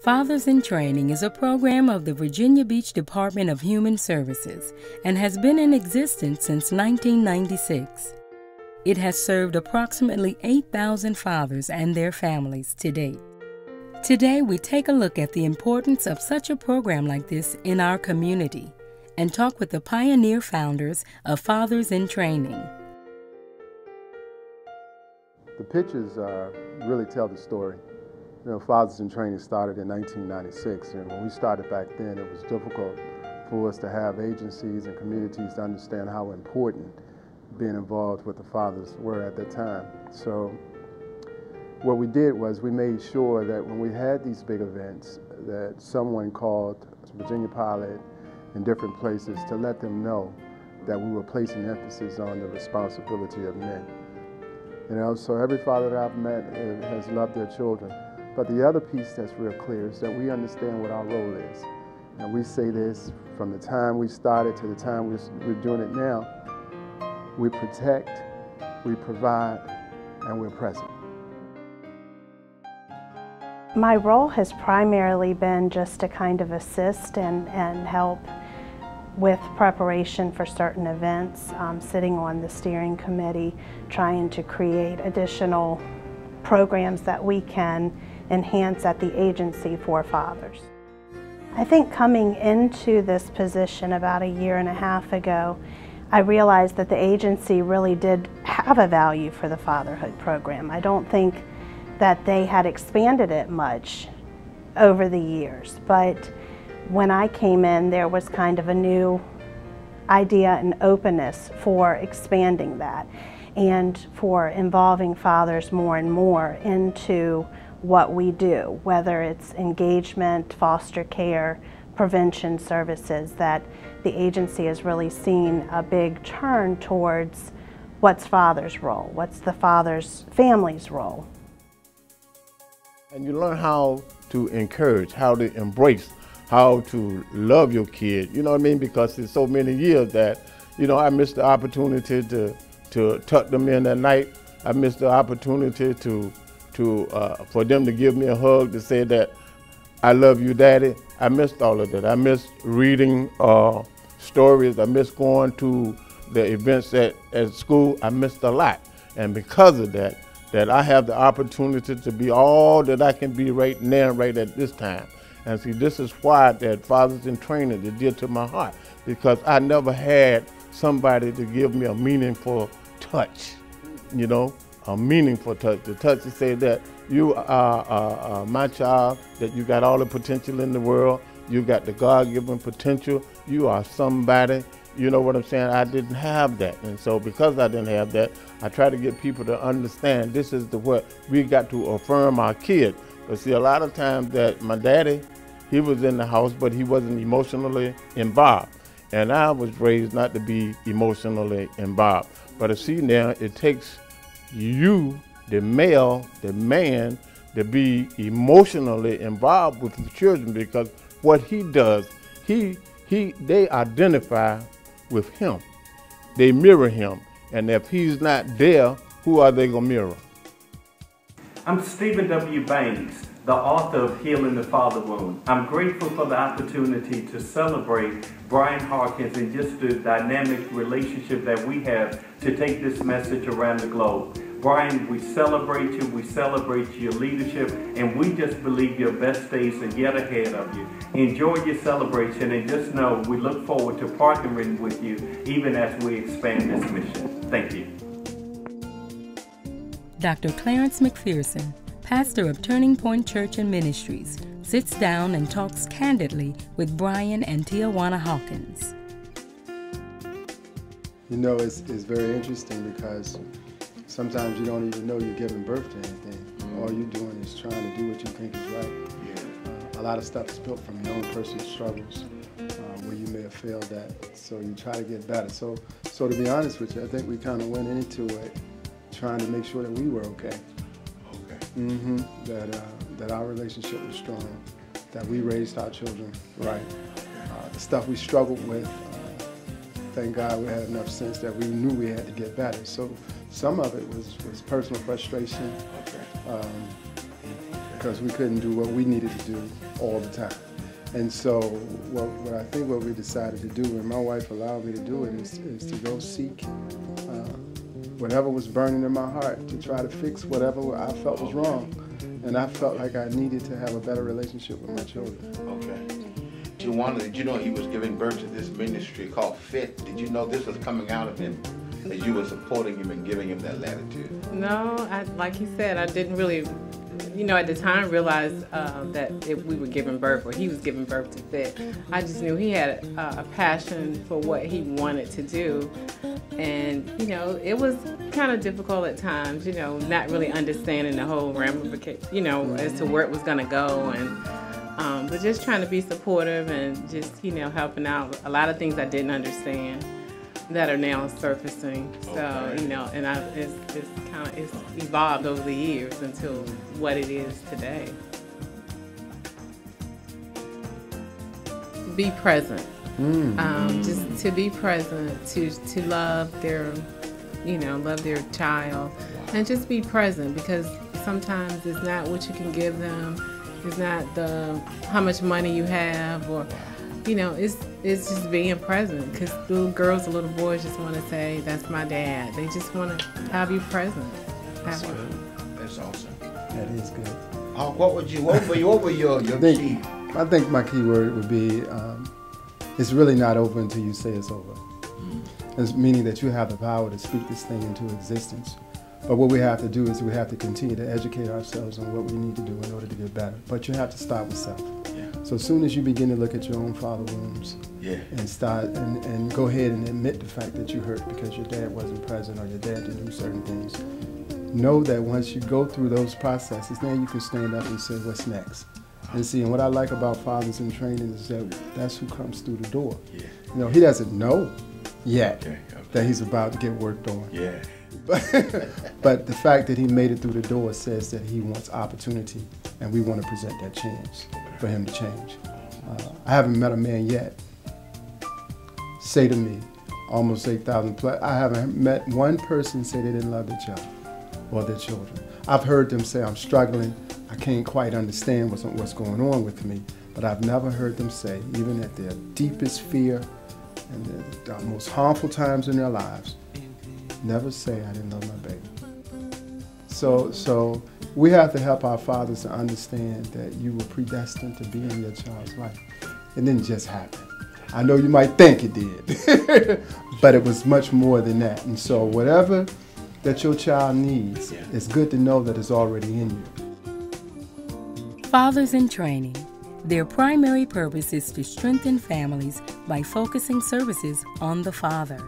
Fathers in Training is a program of the Virginia Beach Department of Human Services and has been in existence since 1996. It has served approximately 8,000 fathers and their families to date. Today, we take a look at the importance of such a program like this in our community and talk with the pioneer founders of Fathers in Training. The pictures uh, really tell the story. You know, Fathers in Training started in 1996, and when we started back then, it was difficult for us to have agencies and communities to understand how important being involved with the fathers were at that time. So what we did was we made sure that when we had these big events, that someone called Virginia Pilot in different places to let them know that we were placing emphasis on the responsibility of men. You know, so every father that I've met uh, has loved their children. But the other piece that's real clear is that we understand what our role is. And we say this from the time we started to the time we're, doing it now. We protect, we provide, and we're present. My role has primarily been just to kind of assist and, and help with preparation for certain events, um, sitting on the steering committee, trying to create additional programs that we can enhance at the agency for fathers. I think coming into this position about a year and a half ago, I realized that the agency really did have a value for the fatherhood program. I don't think that they had expanded it much over the years, but when I came in, there was kind of a new idea and openness for expanding that and for involving fathers more and more into what we do, whether it's engagement, foster care, prevention services, that the agency has really seen a big turn towards what's father's role, what's the father's family's role. And you learn how to encourage, how to embrace, how to love your kid, you know what I mean? Because it's so many years that, you know, I missed the opportunity to, to tuck them in at night. I missed the opportunity to to uh, for them to give me a hug to say that I love you, Daddy. I missed all of that. I missed reading uh, stories. I missed going to the events at, at school. I missed a lot, and because of that, that I have the opportunity to be all that I can be right now, right at this time. And see, this is why that Fathers in Training is dear to my heart, because I never had somebody to give me a meaningful touch, you know, a meaningful touch. The touch to say that you are my child, that you got all the potential in the world, you got the God-given potential, you are somebody. You know what I'm saying? I didn't have that, and so because I didn't have that, I try to get people to understand this is the what we got to affirm our kids. But see, a lot of times that my daddy, he was in the house, but he wasn't emotionally involved. And I was raised not to be emotionally involved. But I see now, it takes you, the male, the man, to be emotionally involved with the children because what he does, he he they identify with him. They mirror him. And if he's not there, who are they gonna mirror? I'm Stephen W. Banks, the author of Healing the Father Wound. I'm grateful for the opportunity to celebrate Brian Hawkins and just the dynamic relationship that we have to take this message around the globe. Brian, we celebrate you, we celebrate your leadership, and we just believe your best days are yet ahead of you. Enjoy your celebration, and just know we look forward to partnering with you even as we expand this mission. Thank you. Dr. Clarence McPherson, pastor of Turning Point Church and Ministries, sits down and talks candidly with Brian and Tijuana Hawkins. You know, it's, it's very interesting because sometimes you don't even know you're giving birth to anything. Mm-hmm. All you're doing is trying to do what you think is right. Yeah. Uh, a lot of stuff is built from your own personal struggles uh, where you may have failed at. So you try to get better. So, so to be honest with you, I think we kind of went into it trying to make sure that we were okay. Okay. Mm-hmm. That uh, that our relationship was strong. That we raised our children right. Uh, the stuff we struggled with thank God we had enough sense that we knew we had to get better. So some of it was, was personal frustration. Um, because we couldn't do what we needed to do all the time. And so what, what I think what we decided to do, and my wife allowed me to do it, is, is to go seek uh, whatever was burning in my heart to try to fix whatever I felt was wrong. And I felt like I needed to have a better relationship with my children. Okay. Juwana, did you know he was giving birth to this ministry called FIT? Did you know this was coming out of him? That you were supporting him and giving him that latitude? No, I, like you said, I didn't really, you know, at the time realize uh, that if we were giving birth or he was giving birth to FIT. I just knew he had a, a passion for what he wanted to do. And, you know, it was kind of difficult at times, you know, not really understanding the whole ramification, you know, as to where it was going to go. And, um, but just trying to be supportive and just, you know, helping out. A lot of things I didn't understand that are now surfacing. So, Okay. you know, and I, it's, it's kind of, it's evolved over the years until what it is today. Be present. Um, just to be present, to, to love their, you know, love their child and just be present because sometimes it's not what you can give them. It's not the how much money you have or you know, it's it's just being present because little girls and little boys just want to say, "That's my dad." They just want to have you present. Have you. That's awesome. That is good. Uh, what would you, what were, you- what were your, your I think, key? I think my key word would be um, it's really not over until you say it's over. It's meaning that you have the power to speak this thing into existence. But what we have to do is we have to continue to educate ourselves on what we need to do in order to get better. But you have to start with self. So as soon as you begin to look at your own father wounds Yeah. and start and, and go ahead and admit the fact that you hurt because your dad wasn't present or your dad didn't do certain things, know that once you go through those processes, then you can stand up and say, what's next? And see, and what I like about fathers in training is that that's who comes through the door. Yeah. You know, he doesn't know yet Okay, okay. that he's about to get worked on. Yeah. But, but the fact that he made it through the door says that he wants opportunity, and we want to present that chance for him to change. Uh, I haven't met a man yet say to me, almost 8,000 plus, I haven't met one person say they didn't love their child or their children. I've heard them say, I'm struggling, I can't quite understand what's, what's going on with me, but I've never heard them say, even at their deepest fear and the, the most harmful times in their lives, never say I didn't love my baby. So, so we have to help our fathers to understand that you were predestined to be in your child's life. It didn't just happen. I know you might think it did, but it was much more than that. And so, whatever that your child needs, Yeah. it's good to know that it's already in you. Fathers in Training. Their primary purpose is to strengthen families by focusing services on the father.